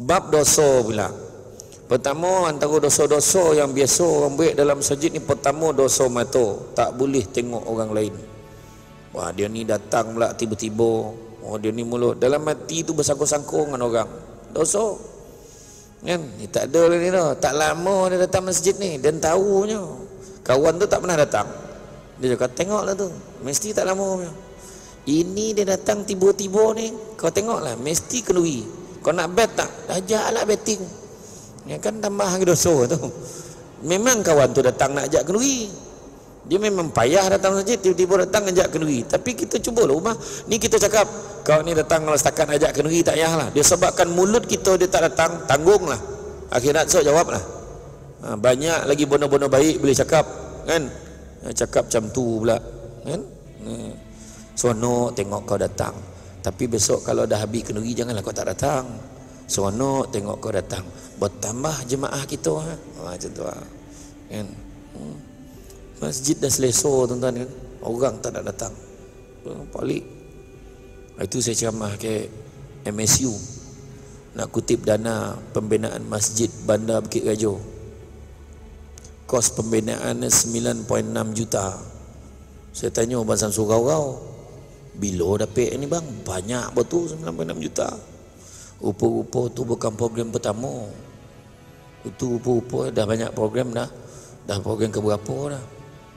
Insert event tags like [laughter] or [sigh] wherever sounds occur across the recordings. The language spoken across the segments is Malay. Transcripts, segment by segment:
bab dosa pula. Pertama antara dosa-dosa yang biasa orang buat dalam masjid ni pertama dosa mata. Tak boleh tengok orang lain. Wah dia ni datang pula tiba-tiba. Oh dia ni mulut. Dalam mati tu bersangkut-sangkut dengan orang. Dosa. Kan? Ni tak ada lah ni dah. Tak lama dia datang masjid ni. Dan tahunya kawan tu tak pernah datang. Dia cakap tengoklah tu. Mesti tak lama punya. Ini dia datang tiba-tiba ni kau tengoklah. Mesti kenduri kau nak bet tak? Ajaklah betting. Ya kan tambah dosa tu. Memang kawan tu datang nak ajak kenduri. Dia memang payah datang masjid tiba-tiba datang ajak kenduri. Tapi kita cuba lah rumah. Ni kita cakap kau ni datang kalau setakat ajak kenduri tak payahlah. Dia sebabkan mulut kita dia tak datang, tanggunglah. Akhirat so jawablah. Ha, banyak lagi bono-bono baik boleh cakap kan? Ha, cakap macam tu pula kan? Ha. Seronok tengok kau datang. Tapi besok kalau dah habis kenduri janganlah kau tak datang. Seronok tengok kau datang. Bertambah jemaah kita ha. ha macam tu ha. Kan? Hmm. Masjid dah selesa tuan-tuan kan. Orang tak nak datang. Balik. Itu saya ceramah ke MSU. Nak kutip dana pembinaan masjid Bandar Bukit Rajo. Kos pembinaan 9.6 juta. Saya tanya Abang Samsul Rau-Rau. Bila dapat ni bang? Banyak betul 96 juta. Rupa-rupa tu bukan program pertama. Itu rupa-rupa dah banyak program dah. Dah program ke berapa dah.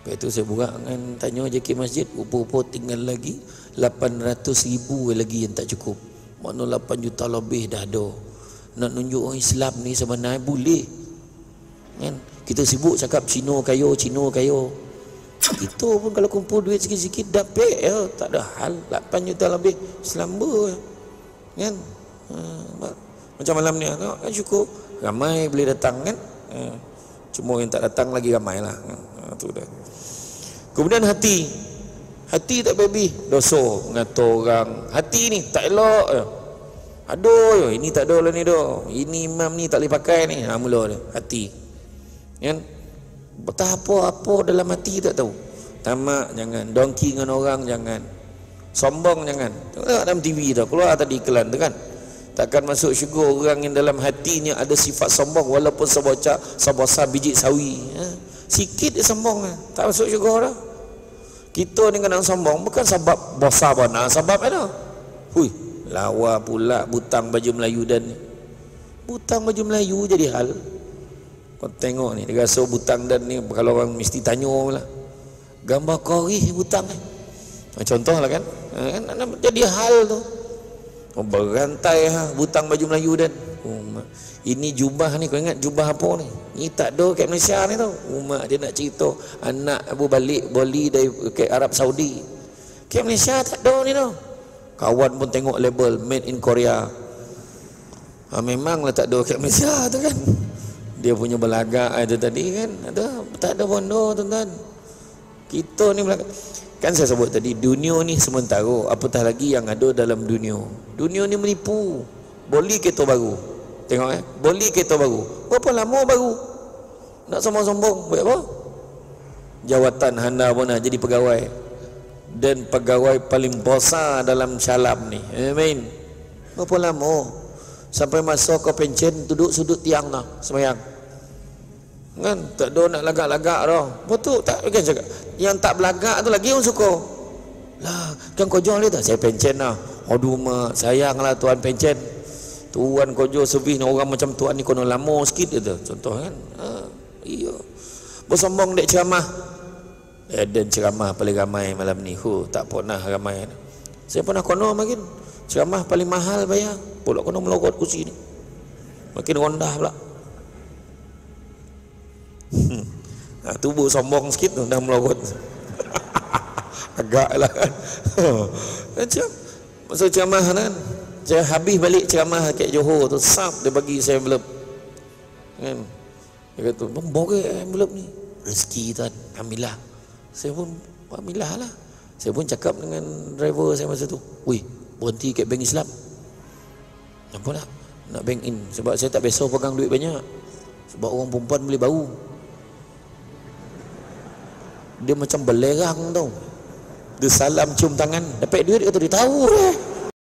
Lepas tu saya buka dengan tanya JK Masjid. Rupa-rupa tinggal lagi 800 ribu lagi yang tak cukup. Mana 8 juta lebih dah ada. Nak nunjuk orang Islam ni sebenarnya boleh. Kan? Kita sibuk cakap Cina kayo, Cina kayo. Itu pun kalau kumpul duit sikit-sikit dapat ya, tak ada hal 8 juta lebih selamba kan? Ha, macam malam ni tengok kan cukup. Ramai boleh datang kan? Ha, cuma yang tak datang lagi ramai lah ha, tu dah kemudian hati. Hati tak baby dosa mengata orang. Hati ni tak elok ya. aduh ini tak ada lah ni doh ini imam ni tak boleh pakai ni. Ha, mula dia. Hati. Kan Betapa apa dalam hati tak tahu. Tamak jangan, dongki dengan orang jangan. Sombong jangan. Tengok dalam TV dah keluar tadi iklan tu kan. Takkan masuk syurga orang yang dalam hatinya ada sifat sombong walaupun sebocah sebesar biji sawi. Ha? Sikit dia sombong ha? tak masuk syurga dah. Kita ni kena sombong bukan sebab besar bana, sebab ada. Hui, lawa pula butang baju Melayu dan butang baju Melayu jadi hal. Kau tengok ni dia rasa butang dan ni kalau orang mesti tanya lah. Gambar kori butang ni. Ha, contoh lah kan. Ha, kan jadi hal tu. Oh, berantai ha, butang baju Melayu dan. Oh, ini jubah ni kau ingat jubah apa ni? Ni tak ada kat Malaysia ni tau. Umat dia nak cerita anak Abu balik boli dari ke Arab Saudi. Kat Malaysia tak ada ni tau. Kawan pun tengok label made in Korea. Ha, memanglah tak ada kat Malaysia tu kan dia punya belagak itu tadi kan? Ada tak ada bondo tuan-tuan. Kita ni belagak kan saya sebut tadi dunia ni sementara. Apatah lagi yang ada dalam dunia? Dunia ni menipu. Beli kereta baru. Tengok eh. Beli kereta baru. Berapa lama baru? Nak sombong-sombong. Buat apa? Jawatan handa pun nak jadi pegawai. Dan pegawai paling besar dalam syalam ni. Amin. Berapa lama? Sampai masa kau pencen duduk sudut tiang lah semayang kan tak ada nak lagak-lagak dah betul tak kan cakap yang tak belagak tu lagi orang suka. Lah kan kau jual dia tak? Saya pencen lah. Aduh mak sayang lah tuan pencen. Tuan kau jual servis ni orang macam tuan ni kena lama sikit je tu. Contoh kan? Ha, iya. Bersombong dek ceramah. Eh, dan ceramah paling ramai malam ni. Hu tak pernah ramai. Saya pernah kono makin. Ceramah paling mahal bayar. Pulak kono melogot kursi ni. Makin rendah pula Ha, tubuh sombong sikit tu dah melorot. [laughs] Agaklah kan. [laughs] Macam masa ceramah kan. Saya habis balik ceramah kat Johor tu sap dia bagi saya envelope. Kan. Dia kata, "Bang, bagi envelope ni." Rezeki tuan, alhamdulillah. Saya pun alhamdulillah lah. Saya pun cakap dengan driver saya masa tu. "Woi, berhenti kat bank Islam." Apa nak? Nak bank in sebab saya tak biasa pegang duit banyak. Sebab orang perempuan boleh bau dia macam belerang tau. Dia salam cium tangan. Dapat duit kata dia tahu eh